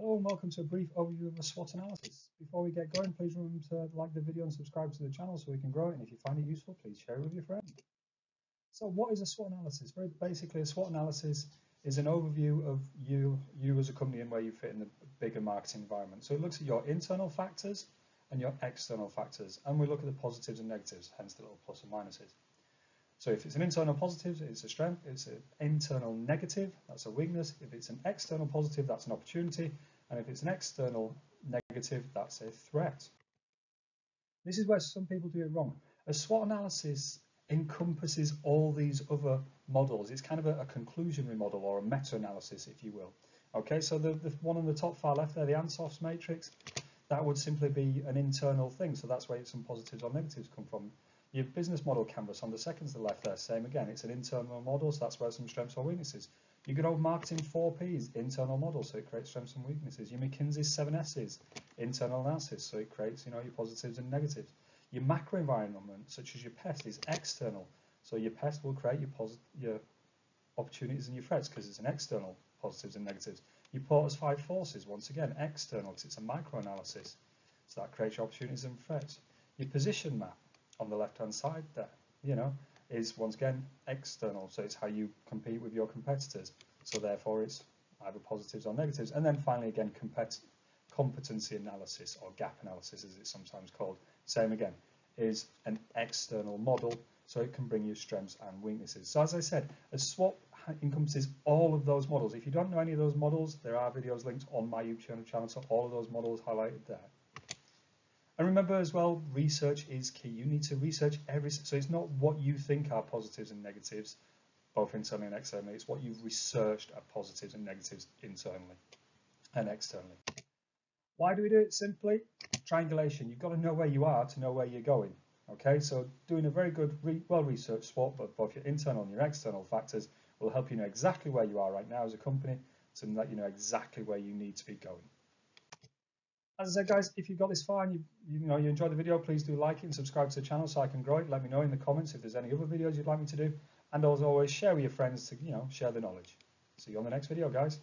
Hello and welcome to a brief overview of a SWOT analysis. Before we get going, please remember to like the video and subscribe to the channel so we can grow it. And if you find it useful, please share it with your friends. So what is a SWOT analysis? Very basically, a SWOT analysis is an overview of you, you as a company and where you fit in the bigger marketing environment. So it looks at your internal factors and your external factors. And we look at the positives and negatives, hence the little plus and minuses. So if it's an internal positive, it's a strength. It's an internal negative, that's a weakness. If it's an external positive, that's an opportunity. And if it's an external negative, that's a threat. This is where some people do it wrong. A SWOT analysis encompasses all these other models. It's kind of a, a conclusionary model or a meta-analysis, if you will. Okay, so the, the one on the top far left there, the Ansoff's matrix, that would simply be an internal thing. So that's where some positives or negatives come from. Your business model canvas on the second to the left there, same again, it's an internal model, so that's where some strengths or weaknesses. Your good old marketing 4Ps, internal model, so it creates strengths and weaknesses. Your McKinsey 7Ss, internal analysis, so it creates you know your positives and negatives. Your macro environment, such as your pest, is external, so your pest will create your your opportunities and your threats because it's an external positives and negatives. Your Porter's five forces, once again, external because it's a micro analysis, so that creates your opportunities and threats. Your position map, on the left hand side there, you know, is once again external. So it's how you compete with your competitors. So therefore it's either positives or negatives. And then finally again, compet competency analysis or gap analysis as it's sometimes called. Same again, is an external model so it can bring you strengths and weaknesses. So as I said, a SWOT encompasses all of those models. If you don't know any of those models, there are videos linked on my YouTube channel, so all of those models highlighted there. And remember as well, research is key. You need to research every, so it's not what you think are positives and negatives, both internally and externally. It's what you've researched are positives and negatives internally and externally. Why do we do it? Simply triangulation. You've got to know where you are to know where you're going. Okay, so doing a very good, re well-researched SWOT, but both your internal and your external factors will help you know exactly where you are right now as a company to let you know exactly where you need to be going. As I said, guys, if you've got this far and you, you know you enjoyed the video, please do like it and subscribe to the channel so I can grow it. Let me know in the comments if there's any other videos you'd like me to do. And as always, share with your friends to you know share the knowledge. See you on the next video, guys.